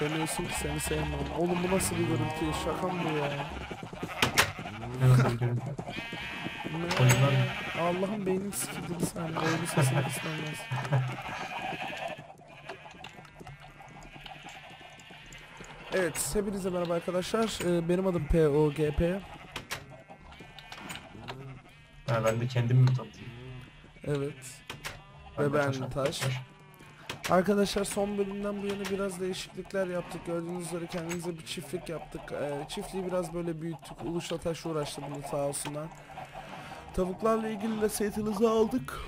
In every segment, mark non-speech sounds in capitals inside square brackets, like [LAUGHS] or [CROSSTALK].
Demiyorsun ki seni sevmiyorum. Oğlum bu nasıl bir görüntü? Şaka mı bu ya? Allah'ım beynim sikildi bir saniye. Oyunun sesini kısmam lazım. Evet, hepinize merhaba arkadaşlar. Ee, benim adım POGP. Ha, ben de kendimi mi tanıtayım? Evet. Ben Ve ben Taş Taş. Arkadaşlar. Son bölümden bu yana biraz değişiklikler yaptık. Gördüğünüz üzere kendimize bir çiftlik yaptık. Ee, çiftliği biraz böyle büyüttük. Uluşla taş uğraştı bunu sağ olsunlar. Tavuklarla ilgili de setinizi aldık.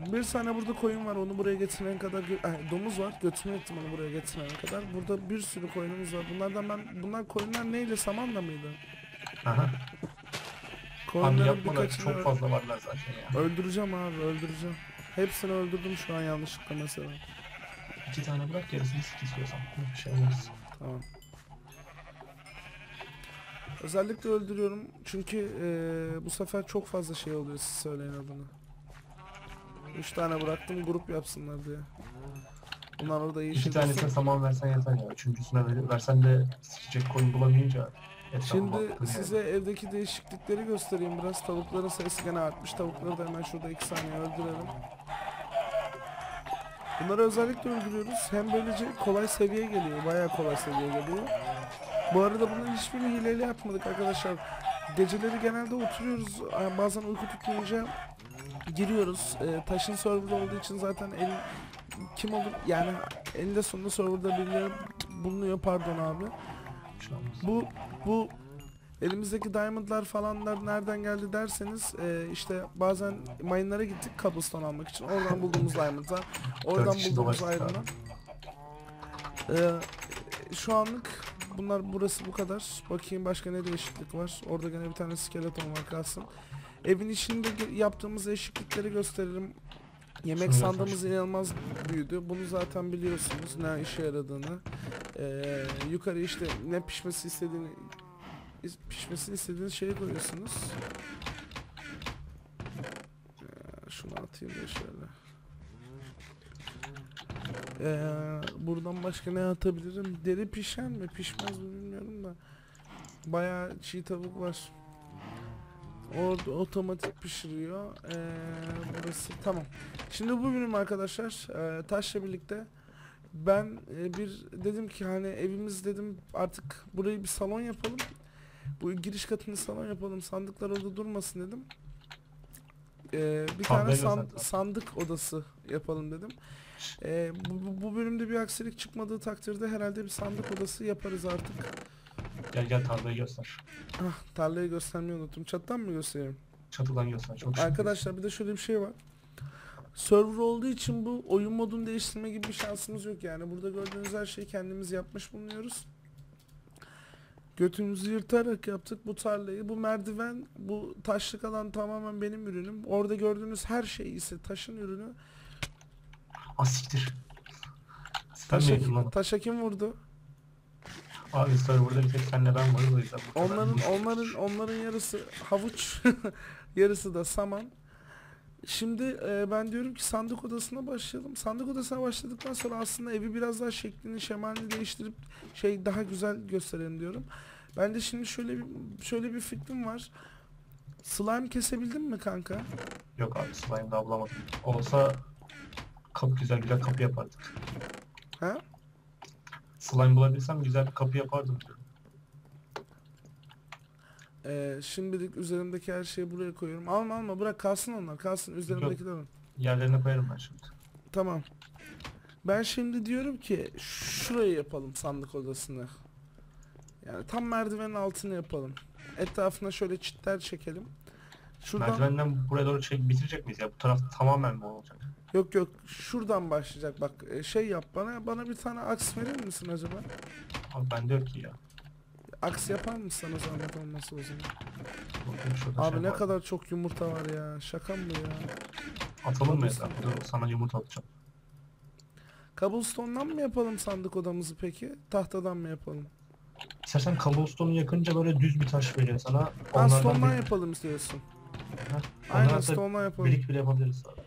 Bir tane burada koyun var onu buraya getirene kadar ay, domuz var götürme ettim onu buraya getirene kadar burada bir sürü koyunumuz var bunlardan ben bunlar koyunlar neyle samanla mıydı? Aha. Abi Koyunların yapma da birkaçını çok fazla varlar zaten ya. öldüreceğim abi öldüreceğim. Hepsini öldürdüm şu an yanlışlıkla mesela. İki tane bırak gerisini sık istiyorsan. Bir şey olmaz. Tamam. Özellikle öldürüyorum çünkü eee, bu sefer çok fazla şey oluyor siz söyleyin adını. Üç tane bıraktım grup yapsınlar diye. Bunlar orada iyi İki tanesine saman versen yeter ya. Üçüncüsüne ver, versen de sikecek koyun bulamayınca. Şimdi size evdeki değişiklikleri göstereyim biraz. Tavukların sayısı gene artmış. Tavukları da hemen şurada iki saniye öldürelim. Bunları özellikle öldürüyoruz. Hem böylece kolay seviye geliyor. Bayağı kolay seviye geliyor. Bu arada bunların hiçbirini hileyle yapmadık arkadaşlar. Geceleri genelde oturuyoruz. Yani Bazen uyku tutmayınca giriyoruz. Ee, taşın serverda olduğu için zaten el kim olur yani eninde sonunda serverda birileri bulunuyor pardon abi. Bu bu elimizdeki diamondlar falanlar nereden geldi derseniz e, işte bazen mine'lara gittik cobblestone almak için. Oradan bulduğumuz diamondlar. Oradan bulduğumuz dolaştık iron'lar. E, şu anlık bunlar burası bu kadar. Bakayım başka ne değişiklik var. Orada gene bir tane skeleton var kalsın. Evin içinde yaptığımız değişiklikleri gösteririm. Yemek sandığımız inanılmaz büyüdü. Bunu zaten biliyorsunuz ne işe yaradığını. Ee, yukarı işte ne pişmesi istediğini is- pişmesini istediğiniz şeyi koyuyorsunuz. Ee, şunu atayım da şöyle. Ee, buradan başka ne atabilirim? Deri pişer mi? Pişmez mi bilmiyorum da. Bayağı çiğ tavuk var. Orada otomatik pişiriyor. Ee, burası tamam. Şimdi bu bölüm arkadaşlar e, taşla birlikte ben e, bir dedim ki hani evimiz dedim artık burayı bir salon yapalım. Bu giriş katını salon yapalım. Sandıklar orada durmasın dedim. Ee, bir tane Tabloyu san- göster. sandık odası yapalım dedim. Ee, bu, bu bölümde bir aksilik çıkmadığı takdirde herhalde bir sandık odası yaparız artık. Gel gel tarlayı göster. Ah, tarlayı göstermeyi unuttum. Çattan mı göstereyim? Çatıdan göster. Çok şükür. Arkadaşlar bir de şöyle bir şey var. Server olduğu için bu oyun modunu değiştirme gibi bir şansımız yok yani. Burada gördüğünüz her şeyi kendimiz yapmış bulunuyoruz. Götümüzü yırtarak yaptık bu tarlayı. Bu merdiven, bu taşlık alan tamamen benim ürünüm. Orada gördüğünüz her şey ise taşın ürünü. Siktir. Sen Taşa, taşa kim vurdu? Abi serverda bir tek senle ben varız o yüzden. bu kadar Onların bu- onların onların yarısı havuç, [LAUGHS] yarısı da saman. Şimdi e, ben diyorum ki sandık odasına başlayalım. Sandık odasına başladıktan sonra aslında evi biraz daha şeklini, şemalini değiştirip şey daha güzel gösterelim diyorum. Ben de şimdi şöyle bir şöyle bir fikrim var. Slime kesebildin mi kanka? Yok abi slime daha bulamadım. Olsa kapı güzel güzel kapı yapardık. Ha? Slime bulabilsem güzel bir kapı yapardım diyorum. E, şimdilik üzerimdeki her şeyi buraya koyuyorum. Alma alma bırak kalsın onlar kalsın üzerimdekiler. var. Yerlerine koyarım ben şimdi. Tamam. Ben şimdi diyorum ki şurayı yapalım sandık odasını. Yani tam merdivenin altını yapalım. Etrafına şöyle çitler çekelim. Şuradan Merdivenden buraya doğru çek bitirecek miyiz ya? Bu taraf tamamen mi olacak? yok yok şuradan başlayacak bak e, şey yap bana bana bir tane aks verir misin acaba? Abi bende yok ki ya. Aks yapar mısın sana zahmet olması o zaman? Bakayım şurada Abi şey ne var. kadar çok yumurta var ya şaka mı bu ya? Atalım mı etrafa? Dur sana yumurta atacağım. Cobblestone'dan mı yapalım sandık odamızı peki? Tahtadan mı yapalım? İstersen cobblestone'u yakınca böyle düz bir taş veriyor sana. Ha Onlardan stone'dan bir- yapalım istiyorsun. Aynen stone'dan yapalım. Birik bile yapabiliriz abi.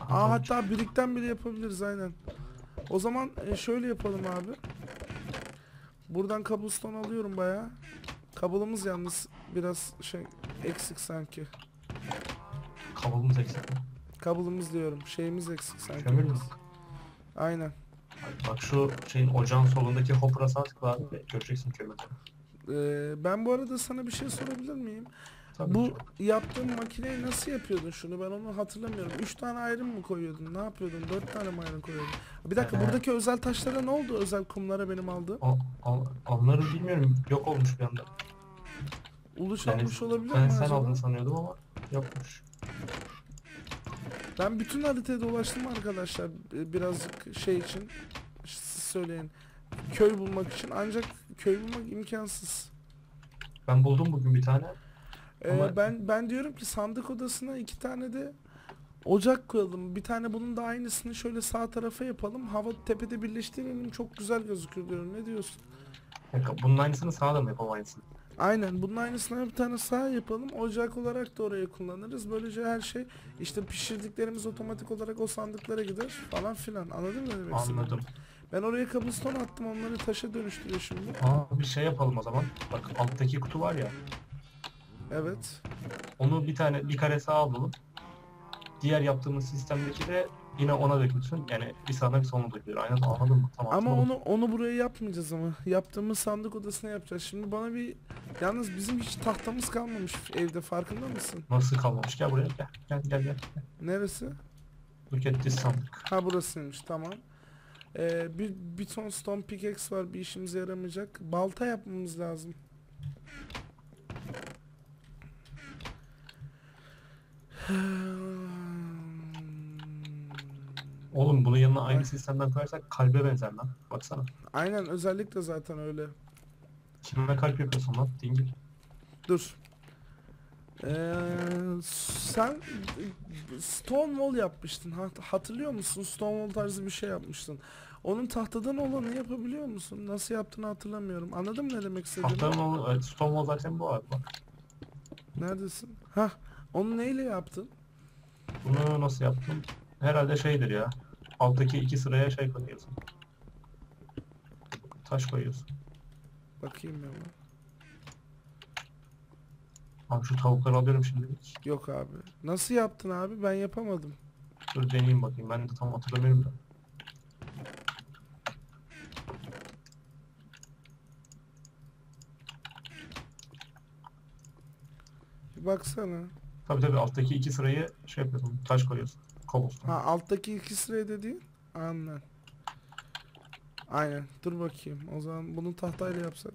Aha, Aa hatta birikten bile yapabiliriz aynen. O zaman e, şöyle yapalım abi. Buradan cobblestone alıyorum bayağı. Kabulumuz yalnız biraz şey eksik sanki. Kabulumuz eksik mi? Kabulumuz diyorum. Şeyimiz eksik sanki. Kömür mü? Aynen. Bak şu şeyin ocağın solundaki hopper'a sağ tıkla abi. Göreceksin kömürleri. Ee, ben bu arada sana bir şey sorabilir miyim? Tabii Bu yaptığın makineyi nasıl yapıyordun şunu? Ben onu hatırlamıyorum. 3 tane ayrım mı koyuyordun? Ne yapıyordun? 4 tane mi ayrım koyuyordun? Bir dakika Ee. buradaki özel taşlara ne oldu? Özel kumlara benim aldığım. O, o, onları bilmiyorum. Yok olmuş bir anda. Uluş Yani almış olabilir ben mi sen acaba? aldın sanıyordum ama yokmuş. Ben bütün haritaya dolaştım arkadaşlar. Ee, Birazcık şey için. Siz söyleyin. Köy bulmak için. Ancak köy bulmak imkansız. Ben buldum bugün bir tane. Ee, Ama- ben ben diyorum ki sandık odasına iki tane de ocak koyalım. Bir tane bunun da aynısını şöyle sağ tarafa yapalım. Hava tepede birleştirelim. Çok güzel gözükür diyorum. Ne diyorsun? Bunun aynısını sana da mı yapalım aynısını? Aynen. Bunun aynısına bir tane sağ yapalım. Ocak olarak da oraya kullanırız. Böylece her şey işte pişirdiklerimiz otomatik olarak o sandıklara gider falan filan. Anladın mı demek istediğimi? Anladım. Ben oraya cobblestone attım. Onları taşa dönüştürüyor şimdi. Aa bir şey yapalım o zaman. Bak alttaki kutu var ya. Evet. Onu bir tane bir kare sağa alalım. Diğer yaptığımız sistemdeki de yine ona dökülsün. Yani bir sağına bir soluna dökülür. Aynen anladın mı? Tamam. Ama tamam. onu onu buraya yapmayacağız ama. Yaptığımız sandık odasına yapacağız. Şimdi bana bir yalnız bizim hiç tahtamız kalmamış evde farkında mısın? Nasıl kalmamış? Gel buraya gel. Gel gel gel. Neresi? This sandık. Ha burasıymış tamam. Ee, bir, bir ton stone pickaxe var bir işimize yaramayacak. Balta yapmamız lazım. Oğlum bunun yanına aynı sistemden koyarsak kalbe benzer lan. Baksana. Aynen özellikle zaten öyle. Kime kalp yapıyorsun lan? Dingil. Dur. Ee, sen Stonewall yapmıştın. Hat- hatırlıyor musun? Stonewall tarzı bir şey yapmıştın. Onun tahtadan olanı yapabiliyor musun? Nasıl yaptığını hatırlamıyorum. Anladın mı ne demek istediğimi? Tahtanın evet, Stonewall zaten bu abi bak. Neredesin? Hah. Onu neyle yaptın? Bunu nasıl yaptım? Herhalde şeydir ya. Alttaki iki sıraya şey koyuyorsun. Taş koyuyorsun. Bakayım ya. Abi şu tavukları alıyorum şimdilik. Yok abi. Nasıl yaptın abi? Ben yapamadım. Dur deneyeyim bakayım. Ben de tam hatırlamıyorum da. Bir baksana. Tabii tabii alttaki iki sırayı şey yapıyorsun. Taş koyuyorsun. Cobblestone. Ha alttaki iki sıraya dediğin? Anladım. Aynen. Dur bakayım. O zaman bunu tahtayla yapsak.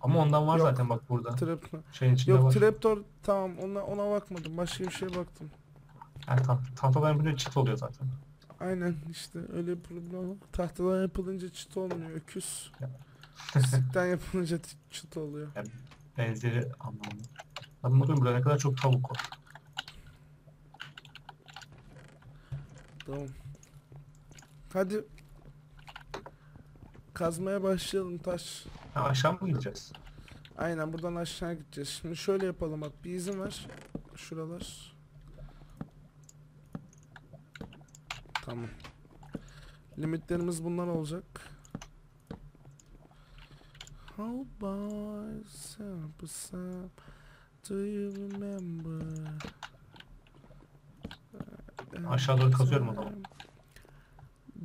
Ama ondan var Yok. zaten bak burada. Trap mı? Şeyin içinde Yok var. trapdoor tamam ona ona bakmadım. Başka bir şeye baktım. Yani ta tahtadan böyle çit oluyor zaten. Aynen işte öyle problem var. Tahtadan yapılınca çıt olmuyor. Öküz. Sikten yapılınca t- çıt oluyor. Benzeri anlamında. Ben bakıyorum burada ne kadar çok tavuk var. Tamam. Hadi kazmaya başlayalım taş. Ha, aşağı mı gideceğiz? Aynen buradan aşağı gideceğiz. Şimdi şöyle yapalım bak bir izin ver. Şuralar. Tamam. Limitlerimiz bundan olacak. How some do you remember? Aşağı doğru kazıyorum zaman.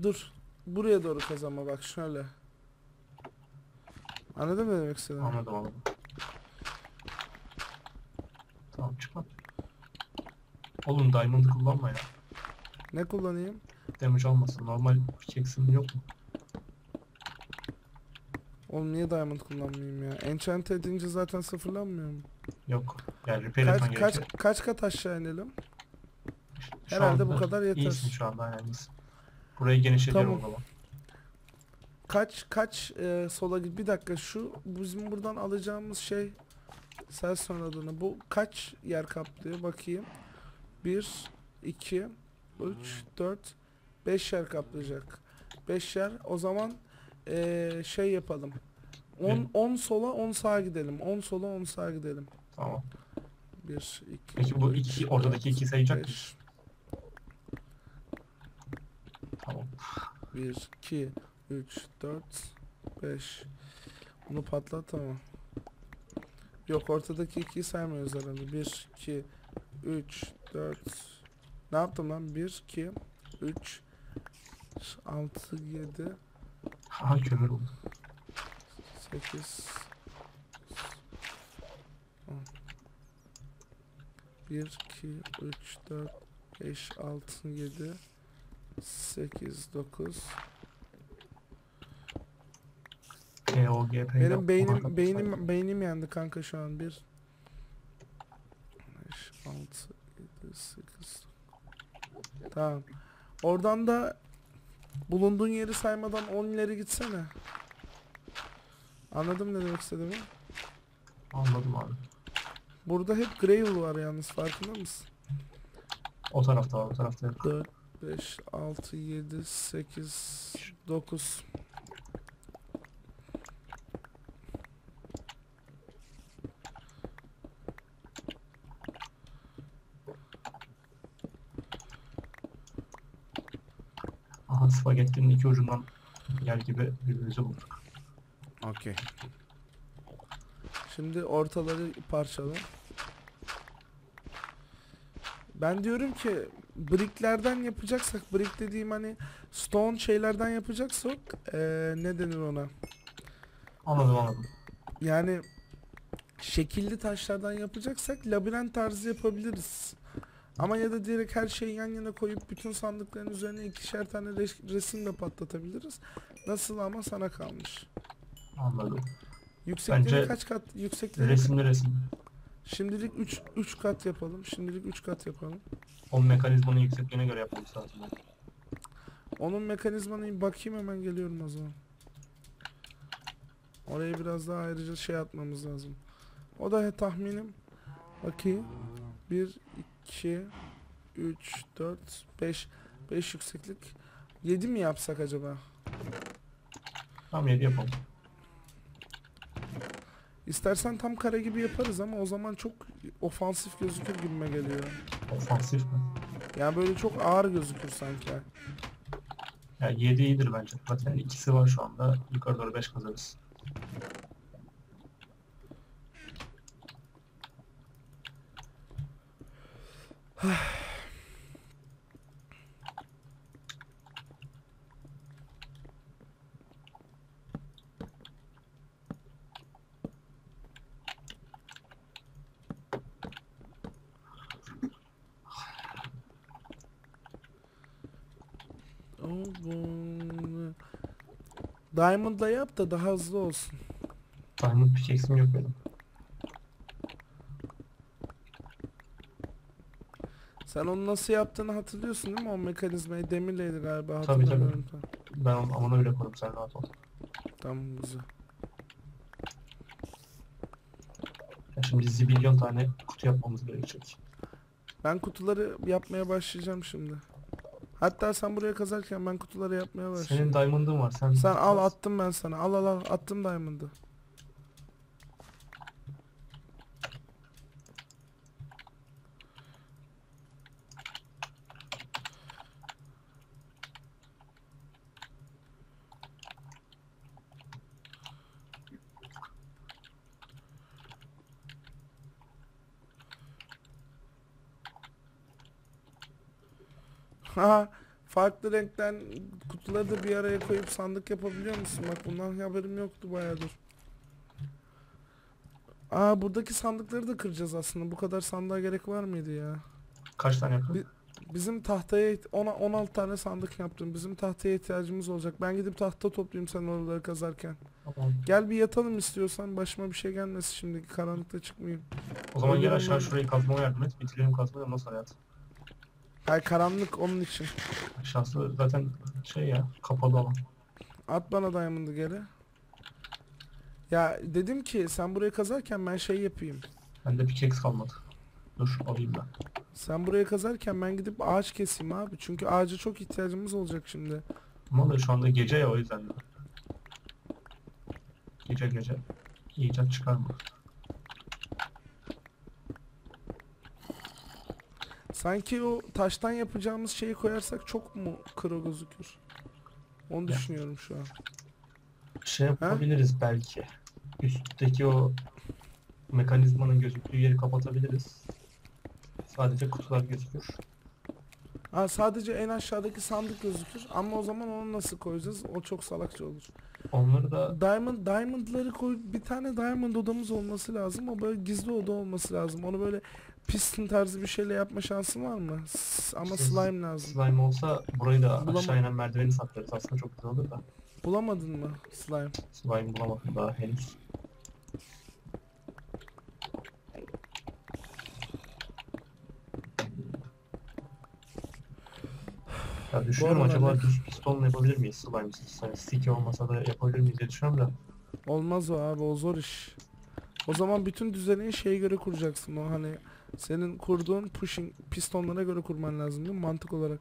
Dur. Buraya doğru kazanma bak şöyle. Anladın mı demek istediğimi? Anladım anladım. Tamam çıkma. Oğlum diamond'ı kullanma ya. Ne kullanayım? Damage almasın. Normal pickaxe'in yok mu? Oğlum niye diamond kullanmayayım ya? Enchant edince zaten sıfırlanmıyor mu? Yok. Yani repair etmen Kaç kaç gerekiyor. kaç kat aşağı inelim? Şu herhalde bu kadar yeter. İyisin şu anda yani iyisin. Burayı genişletiyorum Tamam. o zaman. Kaç kaç e, sola git. Bir dakika şu bizim buradan alacağımız şey sen sonra adını. Bu kaç yer kaplıyor bakayım. 1 2 3 4 5 yer kaplayacak. 5 yer. O zaman e, şey yapalım. 10 Evet. 10 sola 10 sağa gidelim. 10 sola 10 sağa gidelim. Tamam. 1 2 Peki bu iki- ortadaki iki sayacak mısın? Tamam. 1, 2, 3, 4, 5. Bunu patlat tamam. Yok ortadaki 2'yi saymıyoruz herhalde. 1, 2, 3, 4. Ne yaptım lan? 1, 2, 3, 6, 7, Ha kömür oldu. 8 1 2 3 4 5 6 7 8 9 EOGP Benim beynim beynim beynim yandı kanka şu an. 1 5 6 7 8 Tamam. Oradan da bulunduğun yeri saymadan 10 ileri gitsene. Anladım ne demek istediğimi. Anladım abi. Burada hep gravel var yalnız farkında mısın? O tarafta var o tarafta yok. 4, 5, 6, 7, 8, 9. Aha spagettinin iki ucundan yer gibi birbirimizi bulduk. Okey. Şimdi ortaları parçala. Ben diyorum ki bricklerden yapacaksak, brick dediğim hani stone şeylerden yapacaksak eee ne denir ona? Anladım anladım. Yani şekilli taşlardan yapacaksak labirent tarzı yapabiliriz. Ama ya da direkt her şeyi yan yana koyup bütün sandıkların üzerine ikişer tane res- resim de patlatabiliriz. Nasıl ama sana kalmış. Anladım. Yüksekliği Bence kaç kat? Yüksekliği Resimli resim. Şimdilik 3 3 kat yapalım. Şimdilik 3 kat yapalım. O mekanizmanın yüksekliğine göre yapmamız lazım. Onun mekanizmanı bakayım hemen geliyorum o zaman. Oraya biraz daha ayrıca şey atmamız lazım. O da he- tahminim. Bakayım. 1 2 3 4 5 5 yükseklik. 7 mi yapsak acaba? Tamam 7 yapalım. İstersen tam kare gibi yaparız ama o zaman çok ofansif gözükür gibime geliyor. Ofansif mi? Yani böyle çok ağır gözükür sanki. Ya 7 iyidir bence. Zaten ikisi var şu anda. Yukarı doğru 5 kazarız. [SIGHS] [SIGHS] Oh, bu- Diamond'la yap da daha hızlı olsun. Diamond pickaxe'im yok benim. Sen onu nasıl yaptığını hatırlıyorsun değil mi? O mekanizmayı demirleydi galiba Tabii, tabii. hatırlamıyorum tam. Ben onu amına bile koydum sen rahat ol. Tamam güzel. Ya şimdi zibilyon tane kutu yapmamız gerekecek. Ben kutuları yapmaya başlayacağım şimdi. Hatta sen buraya kazarken ben kutuları yapmaya başlayayım. Senin diamond'ın var. Sen, Sen al attım ben sana. Al al al attım diamond'ı. [LAUGHS] Ha farklı renkten kutuları da bir araya koyup sandık yapabiliyor musun? Bak bundan haberim yoktu bayağıdır. Aa buradaki sandıkları da kıracağız aslında. Bu kadar sandığa gerek var mıydı ya? kaç tane yaptın? Bizim tahtaya iht- ona 16 tane sandık yaptım. Bizim tahtaya ihtiyacımız olacak. Ben gidip tahta toplayayım sen oraları kazarken. Tamam. Gel bir yatalım istiyorsan. Başıma bir şey gelmesin şimdi. Karanlıkta çıkmayayım. O zaman gel aşağı şurayı kazmama yardım et. Bitirelim kazmayı ondan sonra Hayır karanlık onun için. Aşağısı zaten şey ya kapalı alan. At bana diamond'ı geri. Ya dedim ki sen burayı kazarken ben şey yapayım. Bende pickaxe kalmadı. Dur alayım ben. Sen buraya kazarken ben gidip ağaç keseyim abi. Çünkü ağaca çok ihtiyacımız olacak şimdi. Ama da şu anda gece ya o yüzden de. Gece gece. İcat çıkarma. Sanki o taştan yapacağımız şeyi koyarsak çok mu kro gözükür? Onu düşünüyorum şu an. Şey yapabiliriz belki. Üstteki o mekanizmanın gözüktüğü yeri kapatabiliriz. Sadece kutular gözükür. Ha, sadece en aşağıdaki sandık gözükür ama o zaman onu nasıl koyacağız? O çok salakça olur. Onları da Diamond Diamond'ları koy bir tane Diamond odamız olması lazım. O böyle gizli oda olması lazım. Onu böyle piston tarzı bir şeyle yapma şansın var mı? S- ama İşte slime lazım. slime olsa burayı da Bulamam- aşağı inen merdiveni saklarız. Aslında çok güzel olur da. Bulamadın mı slime? Slime bulamadım daha henüz. Ya düşünüyorum aralar acaba ne- düz pistonla yapabilir miyiz slime? Yani sticky olmasa da yapabilir miyiz diye düşünüyorum da. Olmaz o abi o zor iş. O zaman bütün düzeni şeye göre kuracaksın o hani senin kurduğun pushing pistonlara göre kurman lazım değil mi mantık olarak?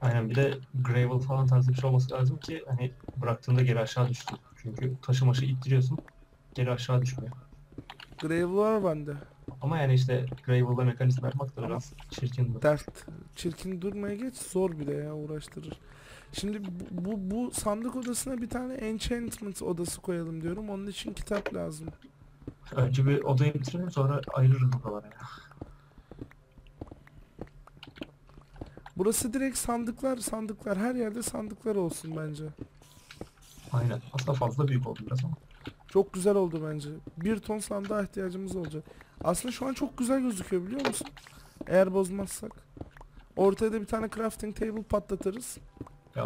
Aynen bir de gravel falan tarzı bir şey olması lazım ki hani bıraktığında geri aşağı düşsün. Çünkü taşı maşı ittiriyorsun geri aşağı düşmüyor. Gravel var bende. Ama yani işte gravel'da mekanizma yapmak da biraz çirkindir. Dert. Çirkin durmaya geç zor bir de ya uğraştırır. Şimdi bu, bu, bu sandık odasına bir tane enchantment odası koyalım diyorum. Onun için kitap lazım. Önce bir odayı bitirelim sonra ayırırız odalara ya. Burası direkt sandıklar sandıklar her yerde sandıklar olsun bence. Aynen. Aslında fazla büyük oldu biraz ama. Çok güzel oldu bence. Bir ton sandığa ihtiyacımız olacak. Aslında şu an çok güzel gözüküyor biliyor musun? Eğer bozmazsak. Ortaya da bir tane crafting table patlatırız. Ya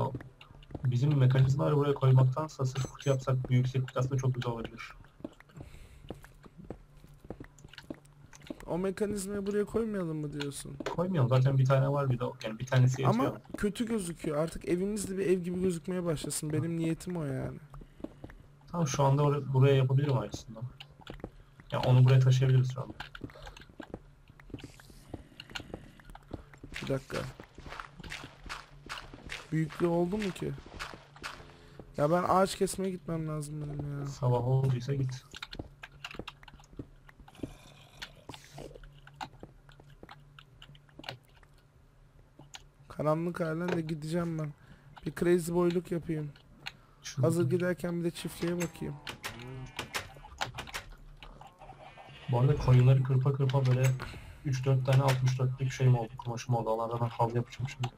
bizim mekanizmaları buraya koymaktansa sırf kutu yapsak büyük yükseklik aslında çok güzel olabilir. O mekanizmayı buraya koymayalım mı diyorsun? Koymayalım zaten bir tane var bir de yani bir tanesi yetiyor. Ama kötü gözüküyor. Artık evimiz de bir ev gibi gözükmeye başlasın. Benim niyetim o yani. Tamam şu anda oraya, buraya yapabilirim aynısından. Ya onu buraya taşıyabiliriz şu anda. Bir dakika. Büyüklüğü oldu mu ki? Ya ben ağaç kesmeye gitmem lazım benim ya. Sabah olduysa git. Karanlık halen de gideceğim ben. Bir crazy boyluk yapayım. Şu- Hazır giderken bir de çiftliğe bakayım. Bu arada koyunları kırpa kırpa böyle 3-4 tane 64'lük şeyim oldu, kumaşım oldu. Onlardan ben halı yapacağım şimdi.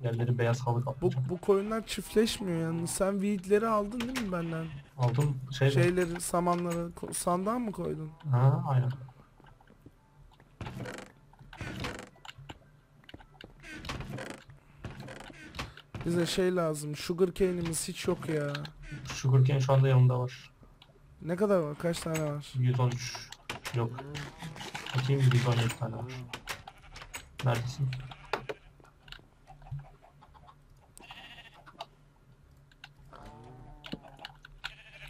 Yerleri beyaz halı Bu, kaplayacağım. bu koyunlar çiftleşmiyor yalnız. Sen weedleri aldın değil mi benden? Aldım şey Şeyleri, samanları sandığa mı koydun? Ha aynen. Bize şey lazım. Sugar cane'imiz hiç yok ya. Sugarcane şu anda yanımda var. Ne kadar var? Kaç tane var? 113 yok. Bakayım 117 tane var. Neredesin?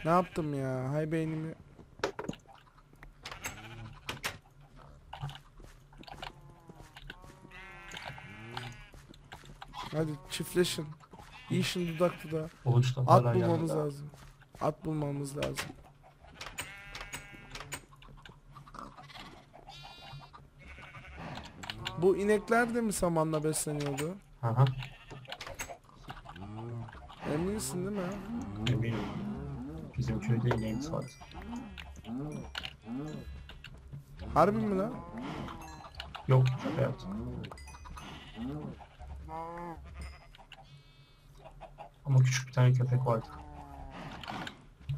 Ne yaptım ya? Hay beynimi. Hadi çiftleşin. İşin dudak dudağa. At bulmamız gelmedi. lazım. At bulmamız lazım. Bu inekler de mi samanla besleniyordu? Aha, Eminsin değil mi? eminim. Bizim köyde ineğimiz var. Harbi mi lan? Yok, şaka yaptım. Ama küçük bir tane köpek vardı.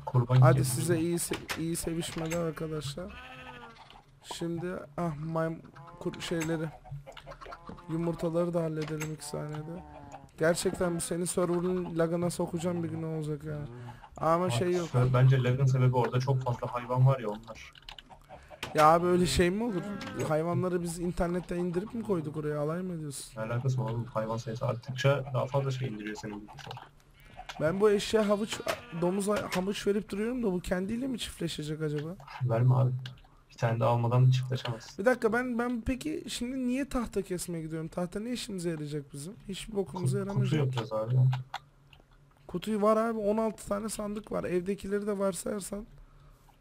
Kurban Hadi kesmiş. size iyi se- iyi sevişmeler arkadaşlar. Şimdi ah maymun şeyleri yumurtaları da halledelim iki saniyede. Gerçekten bu senin server'ın lagına sokacağım bir gün olacak ya. Ama şey yok. Bence lagın sebebi orada çok fazla hayvan var ya onlar. Ya abi öyle şey mi olur? Hayvanları biz internetten indirip mi koyduk oraya? Alay mı ediyorsun? Alakası var oğlum? Hayvan sayısı arttıkça daha fazla şey indiriyor senin bilgisayar. Ben bu eşeğe havuç domuza havuç verip duruyorum da bu kendiyle mi çiftleşecek acaba? Verme abi. Bir tane de almadan çiftleşemez. Bir dakika ben ben peki şimdi niye tahta kesmeye gidiyorum? Tahta ne işimize yarayacak bizim? Hiçbir bokumuza Kutu yaramayacak. yapacağız abi. Kutuyu var abi 16 tane sandık var. Evdekileri de varsayarsan.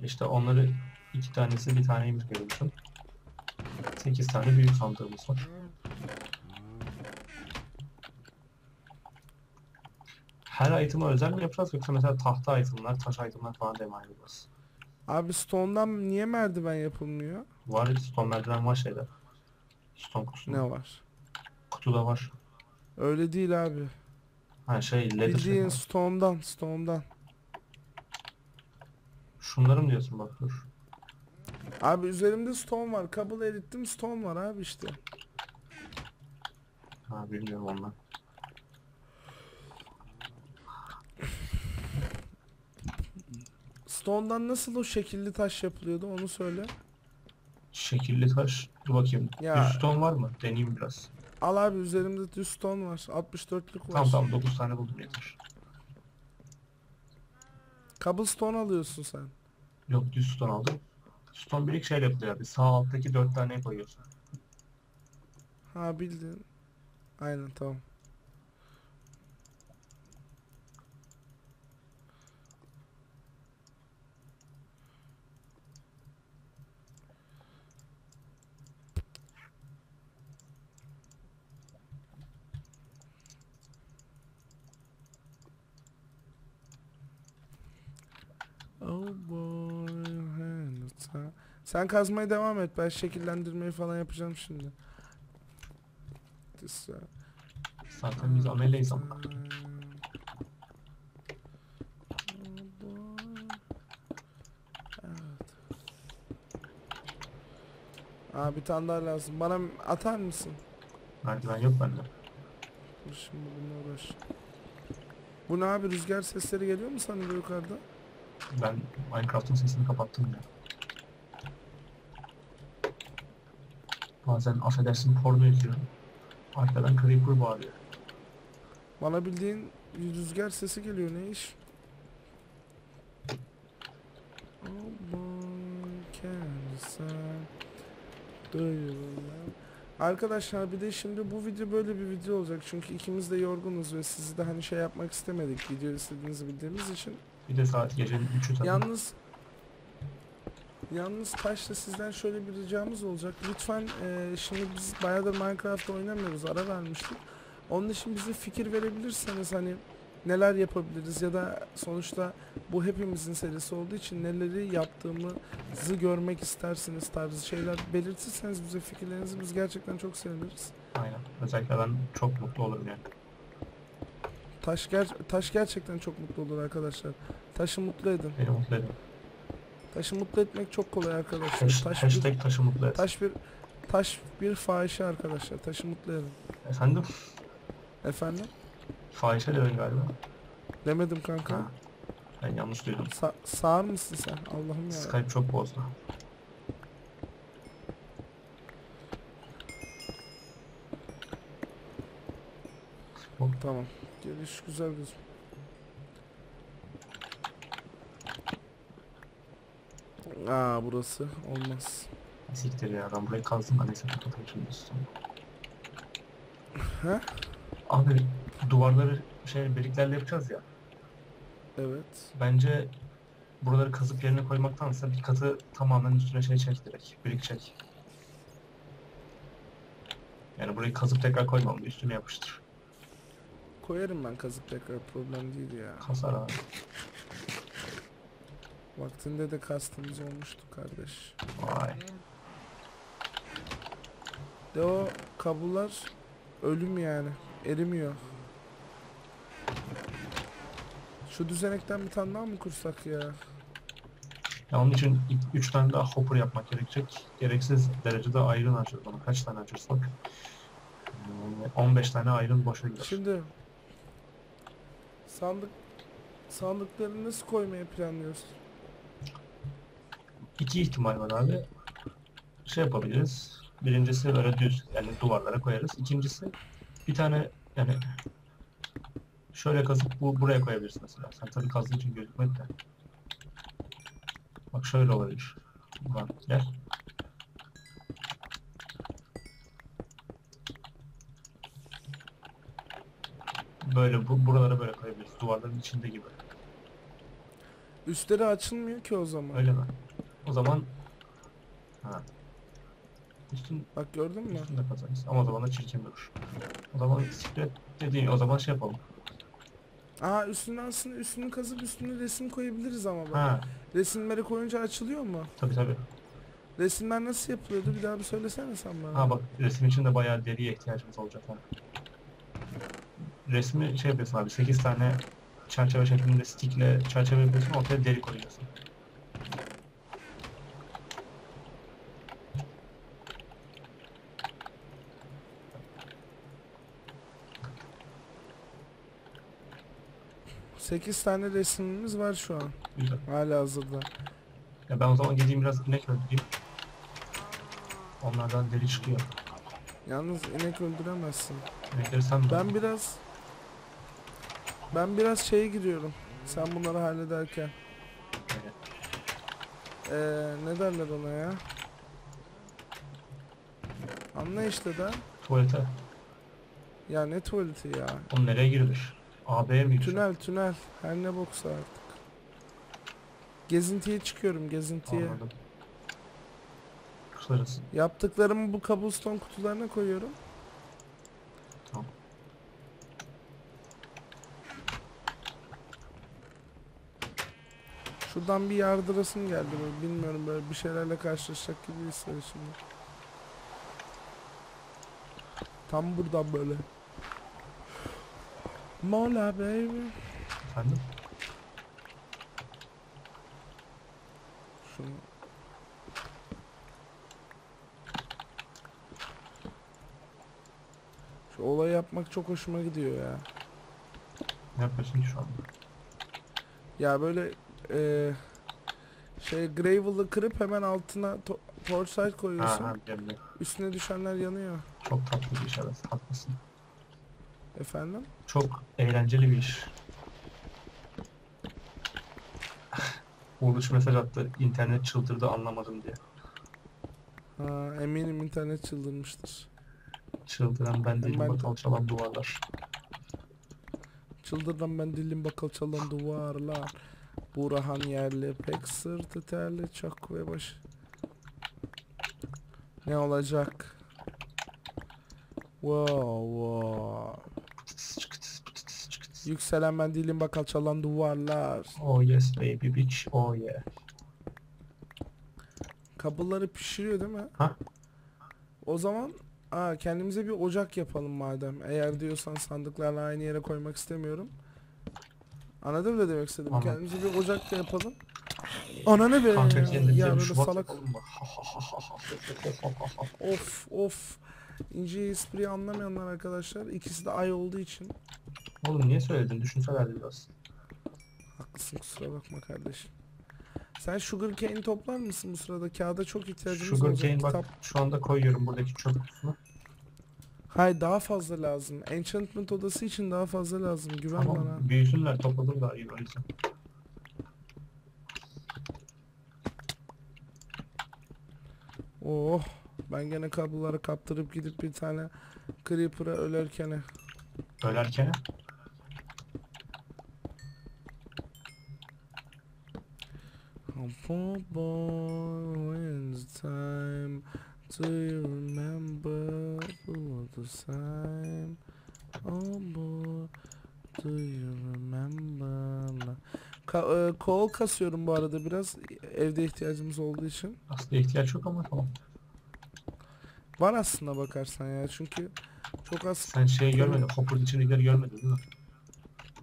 İşte onları iki tanesi bir taneymiş düşün. Sekiz tane büyük sandığımız var. Her item'a özel mi yapacağız yoksa mesela tahta item'lar, taş item'lar falan da ayıracağız? Abi stone'dan niye merdiven yapılmıyor? Var stone merdiven var şeyde. Stone kutusunda. Ne var? Kutuda var. Öyle değil abi. Ha şey leather şey Bildiğin var. stone'dan, stone'dan. Şunları mı diyorsun bak dur. Abi üzerimde stone var. Kabul erittim stone var abi işte. Ha bilmiyorum ondan. Stone'dan nasıl o şekilli taş yapılıyordu onu söyle. Şekilli taş. Dur bakayım. Ya- Düz stone var mı? Deneyeyim biraz. Al abi üzerimde düz stone var. 64'lük var. Tamam tamam 9 tane buldum yeter. Cobblestone alıyorsun sen. Yok düz stone aldım. Stone birik şeyle yapılıyor abi. Sağ alttaki 4 tane koyuyorsun. Ha bildin. Aynen tamam. Sen kazmaya devam et. Ben şekillendirmeyi falan yapacağım şimdi. Uh, Zaten biz ameleyiz ama. Aa bir tane daha lazım. Bana atar mısın? Merdiven yok bende. Dur şimdi bununla uğraş. Bu ne abi rüzgar sesleri geliyor mu sana da yukarıda? Ben Minecraft'ın sesini kapattım ya. Bazen affedersin porno izliyorum. Arkadan creeper bağırıyor. Bana bildiğin rüzgar sesi geliyor ne iş? Arkadaşlar bir de şimdi bu video böyle bir video olacak çünkü ikimiz de yorgunuz ve sizi de hani şey yapmak istemedik video istediğinizi bildiğimiz için. Bir de saat gecenin 3'ü tabii. Yalnız Yalnız Taş'la sizden şöyle bir ricamız olacak. Lütfen eee, şimdi biz bayağıdır Minecraft oynamıyoruz. Ara vermiştik. Onun için bize fikir verebilirseniz hani neler yapabiliriz ya da sonuçta bu hepimizin serisi olduğu için neleri yaptığımızı görmek istersiniz tarzı şeyler belirtirseniz bize fikirlerinizi biz gerçekten çok seviniriz. Aynen. Özellikle ben çok mutlu olurum yani. Taş ger Taş gerçekten çok mutlu olur arkadaşlar. Taşı mutlu edin. Beni mutlu edin. Taşı mutlu etmek çok kolay arkadaşlar. Taş bir- hashtag taşı mutlu et. Taş bir taş bir fahişe arkadaşlar. Taşı mutlu edin. Efendim? Efendim? Fahişe dedin galiba. Demedim kanka. Ha. Ben yanlış duydum. Sa sağır mısın sen? Allah'ım ya. Skype çok bozdu. Tamam. Geliş güzel gözüm. Aa burası olmaz. Siktir ya ben burayı kazdım da neyse şimdi üstüne. He? Abi duvarları şey biriklerle yapacağız ya. Evet. Bence buraları kazıp yerine koymaktansa bir katı tamamen üstüne şey çek direkt. Birik çek. Yani burayı kazıp tekrar koymam. Üstüne yapıştır. Koyarım ben kazıp tekrar problem değil ya. Kasar abi. Vaktinde de kastımız olmuştu kardeş. Vay. De o kabullar ölüm yani. Erimiyor. Şu düzenekten bir tane daha mı kursak ya? Ya onun için 3 tane daha hopper yapmak gerekecek. Gereksiz derecede iron harcarız ona. Kaç tane? Ee, 15 tane iron boşa gider. Şimdi sandık sandıkları nasıl koymayı planlıyorsun? İki ihtimal var abi. Şey yapabiliriz. Birincisi böyle düz yani duvarlara koyarız. İkincisi bir tane yani şöyle kazıp bu buraya koyabilirsin mesela. Sen tabii kazdığı için gözükmedi de. Bak şöyle olabilir. Bak gel. Böyle bu buralara böyle koyabiliriz. Duvarların içinde gibi. Üstleri açılmıyor ki o zaman. Öyle mi? O zaman ha. Üstün Bak gördün mü? üstünde kazarız. Ama o zaman da çirkin durur. O zaman siklet dediğin o zaman şey yapalım. Aa üstüne aslında üstünü kazıp üstüne resim koyabiliriz ama bak. Ha Resimleri koyunca açılıyor mu? tabii tabii. Resimler nasıl yapılıyordu bir daha bir söylesene sen bana. Ha bak resim için de bayağı deriye ihtiyacımız olacak ha. Resmi şey yapıyorsun abi 8 tane çerçeve şeklinde stickle çerçeve yapıyorsun ortaya deri koyuyorsun. Sekiz tane resimimiz var şu an. Güzel. Hala hazırda. Ya ben o zaman gideyim biraz inek öldüreyim. Onlardan deri çıkıyor. Yalnız inek öldüremezsin. İnekleri sen? Ben biraz ben biraz şeye giriyorum. Sen bunları hallederken. Ee, ne derler ona ya? Anla işte de. Tuvalete. Ya ne tuvaleti ya? Oğlum nereye girilir? AB'ye mi girilir? Tünel tünel. Her ne boksa artık. Gezintiye çıkıyorum gezintiye. Anladım. Kısarız. Yaptıklarımı bu cobblestone kutularına koyuyorum. Tamam. Şuradan bir yardırasım geldi böyle bilmiyorum böyle bir şeylerle karşılaşacak gibi hissediyorum şimdi. Tam buradan böyle. Mola baby. Efendim? Şunu. Şu olayı yapmak çok hoşuma gidiyor ya. Ne yapıyorsun ki şu anda? Ya böyle eee şey gravel'ı kırıp hemen altına to- torchlight Ha koyuyorsun. ha biliyorum. Üstüne düşenler yanıyor. Çok tatlı bir iş evet. Haklısın. Efendim? Çok eğlenceli bir iş. Uğur mesaj attı. İnternet çıldırdı anlamadım diye. Ha, eminim internet çıldırmıştır. Çıldıran ben değilim Ben bakalım çalan duvarlar. Çıldırdan ben dilim bakal çalan duvarlar. Burhan yerli pek sırtı terli çok ve baş. Ne olacak? Wow wow. Yükselen ben dilim bakal çalan duvarlar. Oh yes baby bitch oh yeah. Kapıları pişiriyor değil mi? Ha? O zaman aa, kendimize bir ocak yapalım madem. Eğer diyorsan sandıklarla aynı yere koymak istemiyorum. Anladın mı ne demek istedim? Anladım. Kendimize bir ocak da yapalım. Ananı be. Kanka kendimize ya bir şubat salak. [LAUGHS] Of of. İnce espriyi anlamayanlar arkadaşlar. İkisi de ay olduğu için. Oğlum niye söyledin? Düşünselerdi biraz. Haklısın kusura bakma kardeşim. Sen sugar cane toplar mısın bu sırada? Kağıda çok ihtiyacımız Sugar olacak. cane bak şu anda koyuyorum buradaki çöp kutusuna. Hayır daha fazla lazım. Enchantment odası için daha fazla lazım. Güven Tamam bana. büyüsünler topladım daha iyi öyleyse. Oh. Ben gene kabloları kaptırıp gidip bir tane Creeper'a ölerken Ölerken when's the time? Do you remember all the time? Oh boy, do you remember? Ka e, kol kasıyorum bu arada biraz evde ihtiyacımız olduğu için. aslında ihtiyaç yok ama tamam. Var aslında bakarsan ya çünkü çok az Sen şeyi görmedin, Hopper'ın içindekileri görmedin değil mi?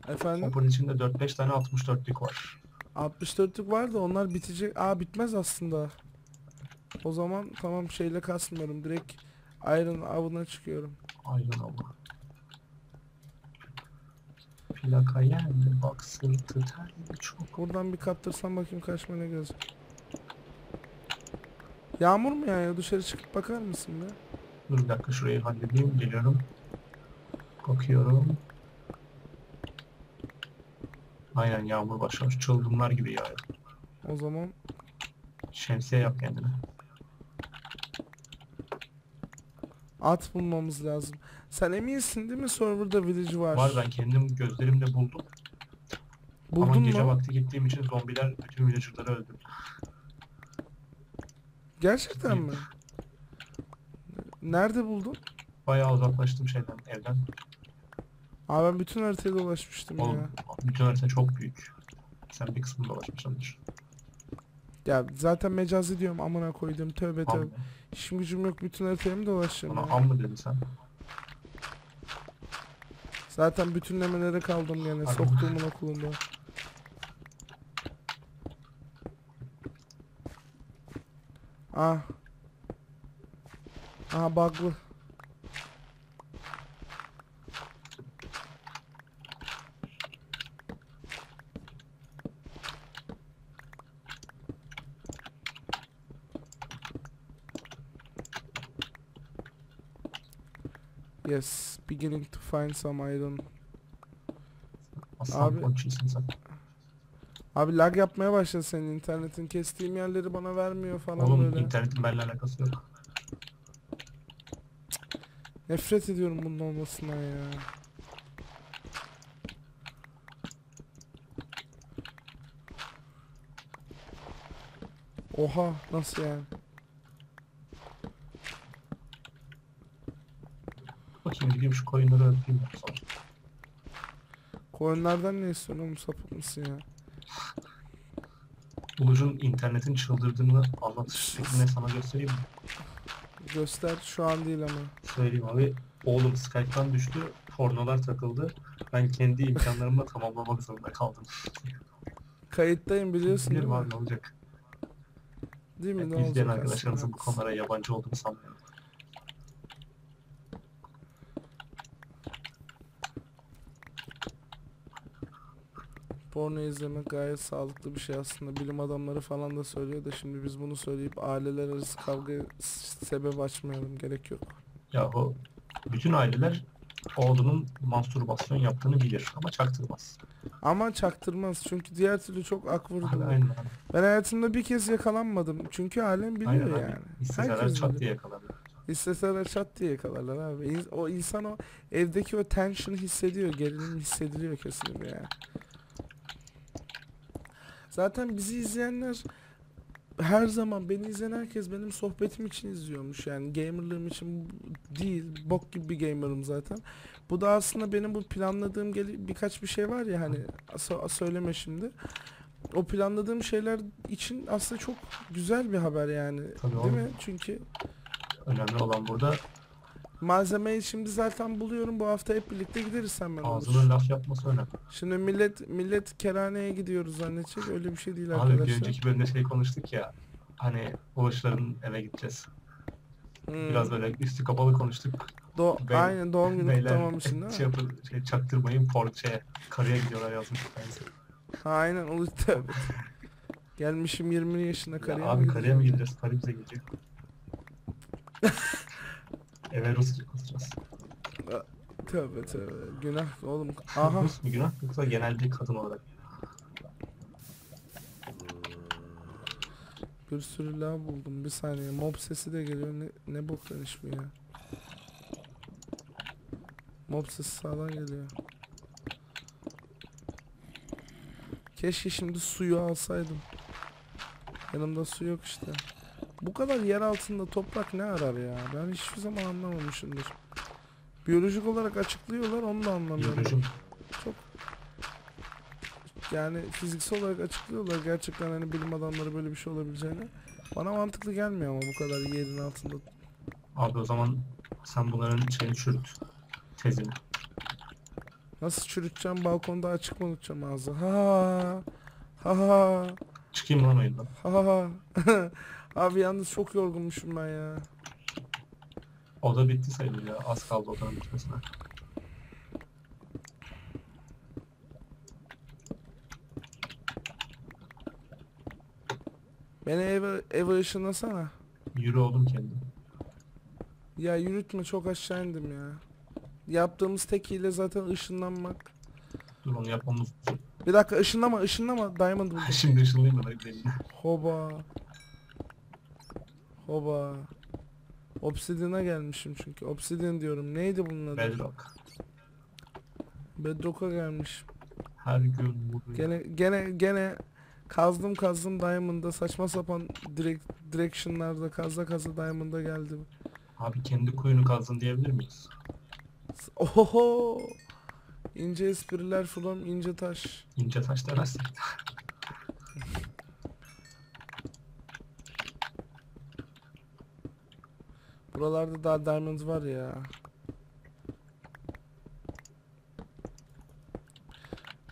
efendim Hopper'ın içinde 4-5 tane 64'lük var. 64'lük var da onlar bitecek. Aa bitmez aslında. O zaman tamam şeyle kasmıyorum. Direkt Iron avına çıkıyorum. Aynen ama. Plaka yendi, bak sırtı terli çok. Buradan bir kaptırsam bakayım kaçma ne gelecek. Yağmur mu ya? Dışarı çıkıp bakar mısın be? Dur bir dakika şurayı halledeyim, geliyorum. Bakıyorum. Aynen yağmur başlamış, çılgınlar gibi yağıyor. O zaman Şemsiye yap kendine. At bulmamız lazım. Sen eminsin değil mi serverda village var? Var ben kendim gözlerimle buldum. Ama Buldun gece mu? vakti gittiğim için zombiler bütün villager'ları öldürdü. Gerçekten mi? Nerede buldun? Bayağı uzaklaştım şeyden, evden. Abi ben bütün haritayı dolaşmıştım ya. Oğlum bütün harita çok büyük. Sen bir kısmını dolaşmışsındır. Ya zaten mecazi diyorum amına koydum tövbe tövbe. İşim gücüm yok bütün haritayı mı dolaşacağım bana ya? am mı dedin sen? Zaten bütünlemelere kaldım gene Abi. soktuğumun okulunda. Ah. Aha bug'lı. Yes, beginning to find some iron. Abi. Abi lag yapmaya başladı senin internetin. Kestiğim yerleri bana vermiyor falan Oğlum böyle. internetin benimle alakası yok. Nefret ediyorum bunun olmasından ya. Oha nasıl yani? Bakayım gideyim şu koyunları sonra. Koyunlardan ne istiyorsun oğlum sapık mısın ya? Ulucun internetin çıldırdığını anlatış şeklinde sana göstereyim mi? Göster şu an değil ama. Söyleyeyim abi. Oğlum Skype'tan düştü. Pornolar takıldı. Ben kendi imkanlarımla [LAUGHS] tamamlamak zorunda kaldım. Kayıttayım biliyorsun değil Bilirim mi? abi ne olacak. Değil mi? Yani Ne izleyen olacak arkadaşlarınızın bu aslında? konulara yabancı olduğunu sanmıyorum. Porno izlemek gayet sağlıklı bir şey aslında. Bilim adamları falan da söylüyor da şimdi biz bunu söyleyip aileler arası kavga sebep açmayalım. Gerek yok. Yahu bütün aileler oğlunun mastürbasyon yaptığını bilir ama çaktırmaz. Ama çaktırmaz çünkü diğer türlü çok ak Abi, vurdu. aynen. Ben hayatımda bir kez yakalanmadım. Çünkü alem biliyor Aynen yani. İsteseler Herkes çat bilir. diye yakalarlar. İsteseler çat diye yakalarlar abi. O insan o evdeki o tension hissediyor. Gerilim hissediliyor kesinlikle yani. Zaten bizi izleyenler her zaman beni izleyen herkes benim sohbetim için izliyormuş yani gamerlığım için değil bok gibi bir gamerım zaten. Bu da aslında benim bu planladığım birkaç bir şey var ya hani söyleme şimdi. O planladığım şeyler için aslında çok güzel bir haber yani. Tabii değil oğlum. mi? Çünkü Önemli olan burada malzemeyi şimdi zaten buluyorum. Bu hafta hep birlikte gideriz sen ben olur. ağzının laf yapması önemli. Şimdi millet millet kerhaneye gidiyoruz zannedecek. Öyle bir şey değil Abi bir arkadaşlar. önceki bölümde şey konuştuk ya. Hani Ulaşların eve gideceğiz. Hmm. Biraz böyle üstü kapalı konuştuk. Do- Bey- aynen doğum günü kutlamamışsın değil [LAUGHS] şey, mi? yapıp, şey çaktırmayın Porsche'ye. Karıya gidiyorlar yazmış. Ha, aynen ulu tövbe. Gelmişim 20 yaşında Ya karıya abi mı karıya mı gideceğiz? Karı bize gelecek. [LAUGHS] Eve Rus yapacağız. Tövbe tövbe. Günah oğlum. Aha. Rus mu günah yoksa genelde kadın olarak? Bir sürü lav buldum. Bir saniye. Mob sesi de geliyor. Ne, ne boktan iş bu ya. Mob sesi sağdan geliyor. Keşke şimdi suyu alsaydım. Yanımda su yok işte. Bu kadar yer altında toprak ne arar ya? Ben hiçbir zaman anlamamışımdır. Biyolojik olarak açıklıyorlar onu da anlamıyorum. Biyolojim. Yani fiziksel olarak açıklıyorlar gerçekten hani bilim adamları böyle bir şey olabileceğini. Bana mantıklı gelmiyor ama bu kadar yerin altında. Abi o zaman sen bunların şeyini çürüt. Tezini. Nasıl çürüteceğim balkonda açık mı unutacağım ağzı? Ha ha ha Çıkayım lan oyundan. ha ha. [LAUGHS] Abi yalnız çok yorgunmuşum ben ya. O da bitti sayılır ya. Az kaldı odanın bitmesine. Beni eve, eve ışınlasana. Yürü oğlum kendim. Ya yürütme çok aşağı indim ya. Yaptığımız tek hile zaten ışınlanmak. Dur onu yapmamız Bir dakika ışınlama ışınlama Diamond [LAUGHS] buldum. Şimdi ışınlayayım elimle. Hoba. Hoba. Obsidian'a gelmişim çünkü. Obsidian diyorum. Neydi bunun adı? Bedrock. Bedrock'a gelmiş. Her gün vuruyor. Gene gene gene kazdım kazdım Diamond'da saçma sapan direkt direction'larda kazda kazda Diamond'a geldi. Abi kendi kuyunu kazdın diyebilir miyiz? Oho. İnce espriler from ince taş. İnce taş demezsin. Buralarda daha diamond var ya.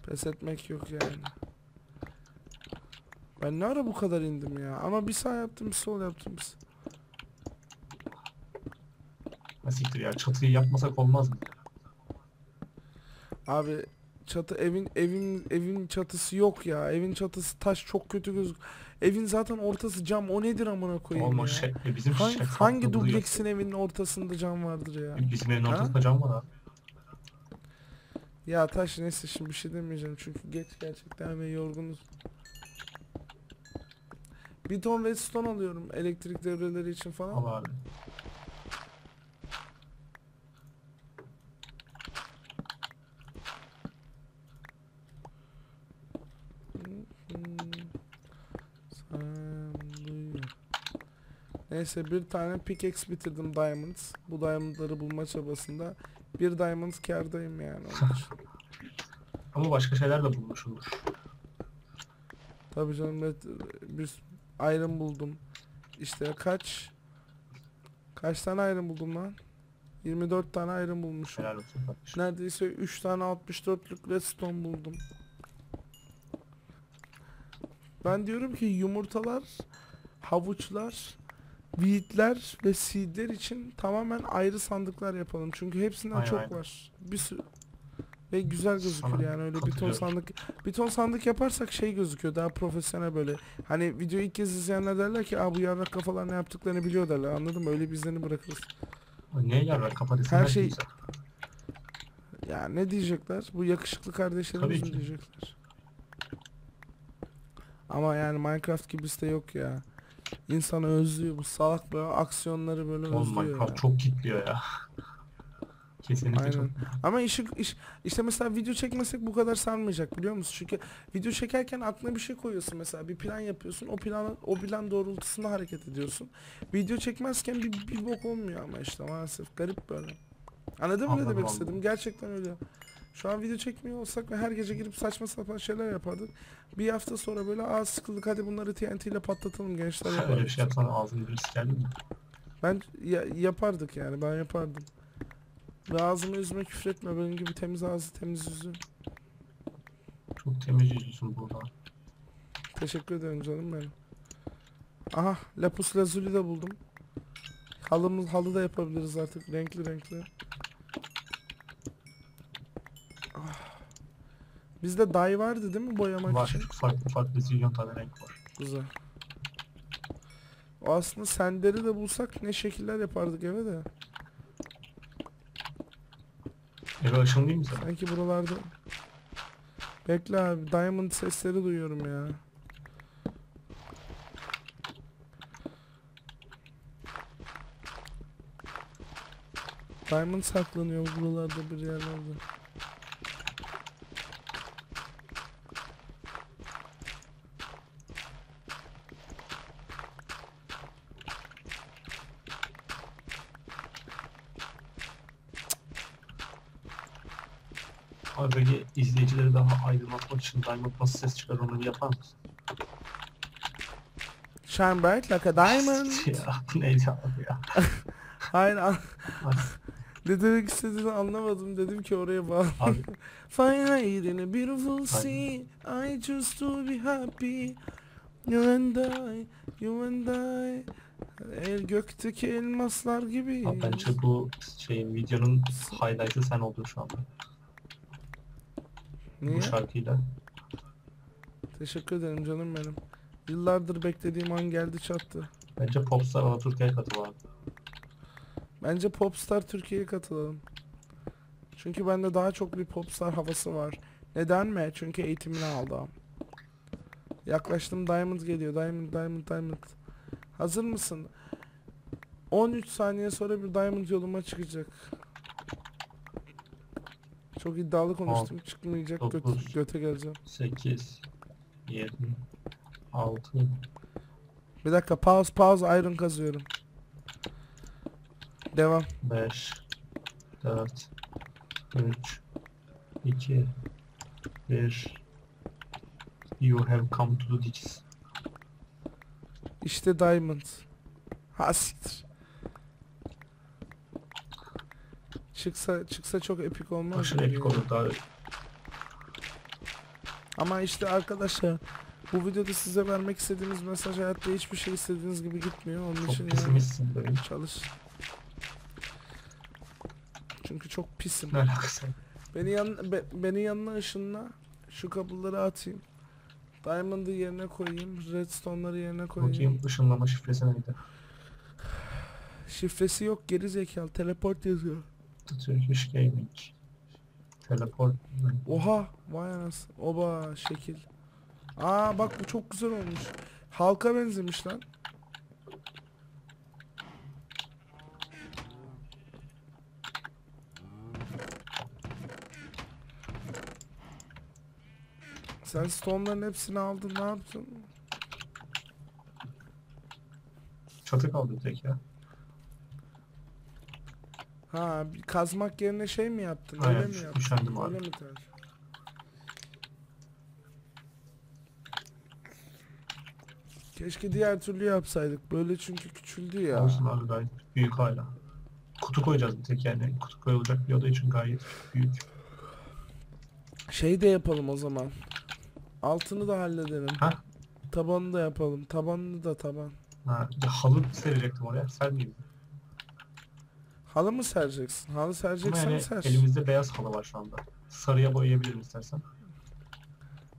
Pes etmek yok yani. Ben ne ara bu kadar indim ya? Ama bir sağ yaptım, bir sol yaptım. bir- siktir ya çatıyı yapmasak olmaz mı? Abi çatı evin evin evin çatısı yok ya. Evin çatısı taş çok kötü gözük. Evin zaten ortası cam. O nedir amına koyayım Olma ya? şey, e, bizim hangi, şeffaf hangi da buluyor. dubleksin evinin ortasında cam vardır ya? Bizim evin Ha? ortasında cam var abi. Ya taş neyse şimdi bir şey demeyeceğim çünkü geç gerçekten ve yorgunuz. Bir ton redstone alıyorum elektrik devreleri için falan. Al abi. Hmm. Sen duyuyor. Neyse bir tane pickaxe bitirdim diamonds. Bu diamondları bulma çabasında bir diamond kârdayım yani. [LAUGHS] Ama başka şeyler de bulmuşumdur. Tabii canım bir iron buldum. İşte kaç kaç tane iron buldum lan? 24 tane iron bulmuşum. Helal olsun. Neredeyse 3 tane 64'lük redstone buldum. Ben diyorum ki yumurtalar, havuçlar, wheatler ve seedler için tamamen ayrı sandıklar yapalım. Çünkü hepsinden Aynen, çok aynen. var. Bir sürü ve güzel gözükür Sana yani öyle bir ton sandık bir ton sandık yaparsak şey gözüküyor daha profesyonel böyle hani videoyu ilk kez izleyenler derler ki Aa, bu yarrak kafalar ne yaptıklarını biliyor derler anladın mı öyle bir izlenim bırakırız Niye yarrak kafa desinler Her şey- bize? Ya ne diyecekler? Bu yakışıklı kardeşlerimiz diyecekler? Ama yani Minecraft gibisi de yok ya. İnsanı özlüyor bu salak böyle aksiyonları böyle Oğlum özlüyor Minecraft ya. çok kitliyor ya. [LAUGHS] Kesinlikle çok. Aynen. Ama işi, iş, işte mesela video çekmesek bu kadar sarmayacak biliyor musun? Çünkü video çekerken aklına bir şey koyuyorsun mesela bir plan yapıyorsun o plan o plan doğrultusunda hareket ediyorsun. Video çekmezken bir, bir bok olmuyor ama işte maalesef garip böyle. Anladın mı ne demek anladım. istedim? Gerçekten öyle. Şu an video çekmiyor olsak ve her gece girip saçma sapan şeyler yapardık. Bir hafta sonra böyle az sıkıldık hadi bunları TNT ile patlatalım gençler Öyle bir şey yapsan ağzını birisi geldi mi? Ben ya- yapardık yani ben yapardım. Ve ağzımı yüzüme küfretme benim gibi temiz ağzı temiz yüzü. Çok temiz yüzlüsün burada. Teşekkür ederim canım benim. Aha lapis lazuli de buldum. Halımız halı da yapabiliriz artık renkli renkli. Bizde day vardı değil mi boyamak Var. için? Farklı farklı zilyon tane renk var. Güzel. O aslında senderi de bulsak ne şekiller yapardık eve de. Eve ışınlayayım mı sana? Sanki buralarda... Bekle abi diamond sesleri duyuyorum ya. Diamond saklanıyor buralarda bir yerlerde. Abi böyle izleyicileri daha aydınlatmak için Diamond nasıl ses çıkar onu yapar mısın? Shine bright like a diamond. [LAUGHS] ya neydi abi ya? [LAUGHS] Hayır an- [LAUGHS] ne demek istediğini anlamadım dedim ki oraya bağlı. Fire in a beautiful sea, I choose to be happy. You and I, you and I. El gökteki elmaslar gibi. Abi bence bu şeyin videonun highlight'ı sen oldun şu anda. Niye? Bu şarkıyla. Teşekkür ederim canım benim. Yıllardır beklediğim an geldi çattı. Bence Popstar Alaturka'ya katıl abi. Bence Popstar Türkiye'ye katılalım. Çünkü bende daha çok bir Popstar havası var. Neden mi? Çünkü eğitimini aldım. Yaklaştım Diamond geliyor. Diamond, Diamond, Diamond. Hazır mısın? 13 saniye sonra bir Diamond yoluma çıkacak. Çok iddialı konuştum. Çıkmayacak. Göt, dokuz. göte geleceğim. 8 7 6 Bir dakika pause pause iron kazıyorum. Devam. 5 4 3 2 1 You have come to the ditches. İşte diamond. Ha siktir. Çıksa çıksa çok epik olmaz Aşırı mı epik olur daha Ama işte arkadaşlar bu videoda size vermek istediğimiz mesaj hayatta hiçbir şey istediğiniz gibi gitmiyor. Onun için çok yani pesimistsin böyle. çalış. Çünkü çok pisim. Ne alakası? Beni yan be- beni yanına ışınla. Şu kabloları atayım. Diamond'ı yerine koyayım. Redstone'ları yerine koyayım. Bakayım ışınlama şifresi neydi? Şifresi yok geri zekalı. Teleport yazıyor. The Turkish Gaming. Teleport. Oha vay anasını. Oba şekil. Aa bak bu çok güzel olmuş. Halka benzemiş lan. Sen stone'ların hepsini aldın ne yaptın? Çatı kaldı tek ya. Ha kazmak yerine şey mi yaptın? Aynen, Öyle mi yaptın? üşendim abi. Öyle mi tercih? Keşke diğer türlü yapsaydık. Böyle çünkü küçüldü ya. Olsun abi gayet büyük hala. Kutu koyacağız bir tek yani. Kutu koyulacak bir oda için gayet büyük. Şey de yapalım o zaman. Altını da halledelim. Ha? Tabanını da yapalım. Tabanını da taban. Ha, halı serecektim oraya. Ser miyim? Halı mı sereceksin? Halı Ama sereceksen yani ser. elimizde beyaz halı var şu anda. Sarıya boyayabilirim istersen.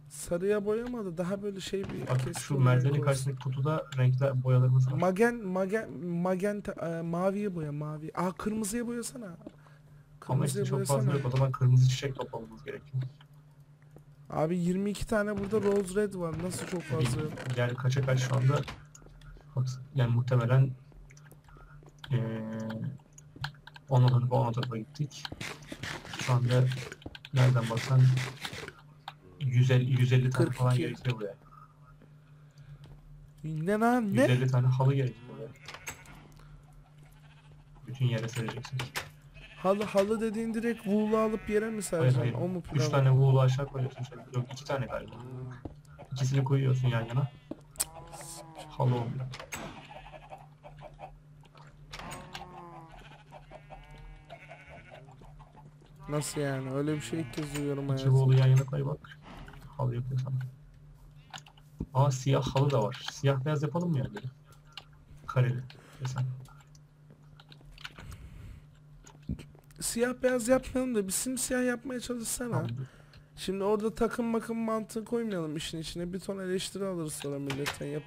Sarıya boyamadı. Daha böyle şey bir Bak keskin şu renk merdivenin olsun. karşısındaki kutuda renkler boyalarımız var. Magen, magen, magenta, e, maviye boya, mavi. Aa kırmızıya boyasana. Ama Kırmızıya işte çok boyasana. fazla yok. O zaman kırmızı çiçek toplamamız gerekiyor. Abi 22 tane burada rose red var. Nasıl çok fazla yok? Yani kaça kaç şu anda yani muhtemelen eee 10 tarafa 10 tarafa gittik. Şu anda nereden baksan 150, 150 tane falan 42. gerekiyor buraya. Ne lan ne? 150 tane halı gerekiyor buraya. Bütün yere sereceksin. Halı halı dediğin direkt wool'u alıp yere mi Hayır hayır. O mu 3 plan? tane wool'u aşağı koyuyorsun şöyle. Yok 2 tane galiba. İkisini koyuyorsun yan yana. Halı oluyor. Nasıl yani? Öyle bir şey ilk kez duyuyorum İki hayatımda. wool'u yan yana koy bak. Halı yapıyor sana. Aa siyah halı da var. Siyah beyaz yapalım mı yani? Kareli. Mesela. Siyah beyaz yapmayalım da bir simsiyah yapmaya çalışsana. Tamam. Şimdi orada takım makım mantığı koymayalım işin içine. Bir ton eleştiri alırız sonra milletten. Yap.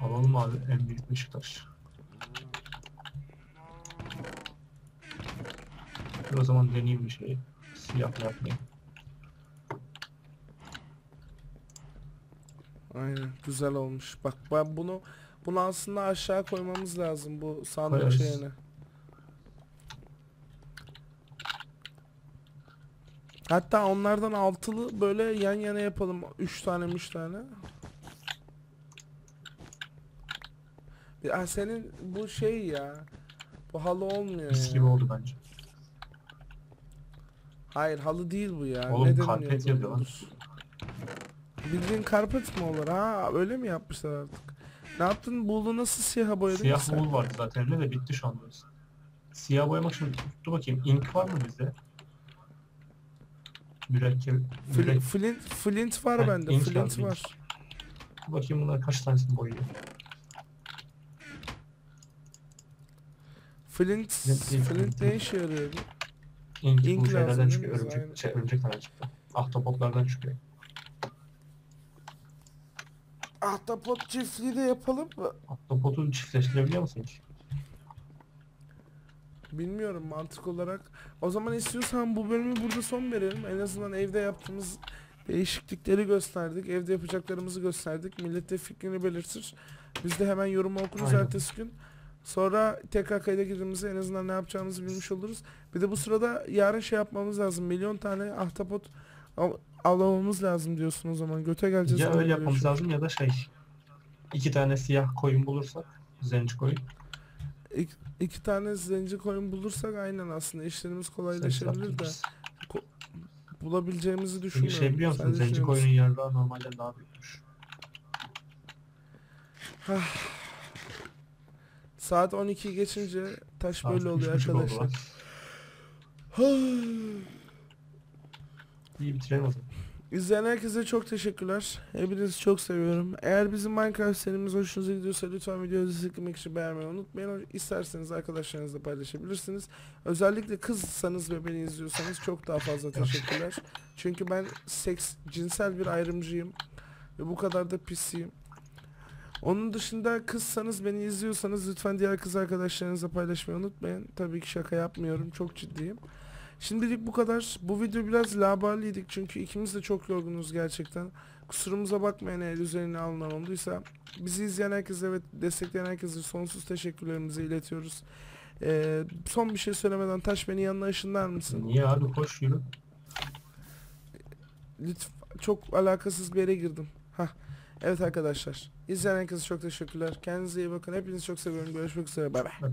Alalım abi en büyük Beşiktaş. Dur o zaman deneyeyim bir şey. Siyah yapmayayım. Aynen güzel olmuş. Bak ben bunu bunu aslında aşağı koymamız lazım bu sandık Koyarız. şeyine. Hatta onlardan altılı böyle yan yana yapalım. Üç tane üç tane. Ya senin bu şey ya. Bu halı olmuyor Mis ya. gibi oldu bence. Hayır halı değil bu ya. Oğlum, ne karpet. Dur. Bildiğin karpet mi olur? Ha öyle mi yapmışlar artık? Ne yaptın? Buğulu nasıl siyaha boyadın Siyah wool vardı zaten elimde de bitti şu anda. Siyah boyamak için dur bakayım ink var mı bizde? Mürekkep, Fl- mürek, flint, flint var Heh, bende. Flint var. Dur bakayım bunlar kaç tanesini boyuyor. Flint, Flint flint flint ne işe yarıyordu? İnk, İnk bu şeylerden çıkıyor, mi? Aynen. örümcek, şey, örümceklerden çıkıyor. Ahtapotlardan çıkıyor. Ahtapot çiftliği de yapalım mı? Ahtapotu çiftleştirebiliyor musun hiç? Bilmiyorum mantık olarak. O zaman istiyorsan bu bölümü burada son verelim. En azından evde yaptığımız değişiklikleri gösterdik. Evde yapacaklarımızı gösterdik. Millet de fikrini belirtir. Biz de hemen yorumu okuruz Aynen. ertesi gün. Sonra tekrar kayda girdiğimizde en azından ne yapacağımızı bilmiş oluruz. Bir de bu sırada yarın şey yapmamız lazım. Milyon tane ahtapot av- avlamamız lazım diyorsun o zaman. Göte geleceğiz. Ya öyle yapmamız şey. lazım ya da şey. iki tane siyah koyun bulursak, zenci koyun. İki, iki tane zenci koyun bulursak aynen aslında işlerimiz kolaylaşabilir de. Seslendiririz. bulabileceğimizi düşünmüyorum. şey biliyor musun? Zenci koyunun yarrağı normalden daha büyükmüş. Saat 12 geçince taş böyle oluyor arkadaşlar. [SIGHS] İyi bitirelim o zaman. İzleyen herkese çok teşekkürler. Hepinizi çok seviyorum. Eğer bizim Minecraft serimiz hoşunuza gidiyorsa lütfen videoyu desteklemek için beğenmeyi unutmayın. İsterseniz arkadaşlarınızla paylaşabilirsiniz. Özellikle kızsanız ve beni izliyorsanız çok daha fazla teşekkürler. Çünkü ben seks, cinsel bir ayrımcıyım. Ve bu kadar da pisiyim. Onun dışında kızsanız beni izliyorsanız lütfen diğer kız arkadaşlarınızla paylaşmayı unutmayın. Tabii ki şaka yapmıyorum. Çok ciddiyim. Şimdilik bu kadar. Bu video biraz labaliydik çünkü ikimiz de çok yorgunuz gerçekten. Kusurumuza bakmayın eğer üzerine alınan olduysa. Bizi izleyen herkese ve destekleyen herkese sonsuz teşekkürlerimizi iletiyoruz. Ee, son bir şey söylemeden Taş beni yanına ışınlar mısın? Niye abi koş yürü. Lütfen çok alakasız bir yere girdim. Hah. Evet arkadaşlar. İzleyen herkese çok teşekkürler. Kendinize iyi bakın. Hepinizi çok seviyorum. Görüşmek üzere. Bay bay.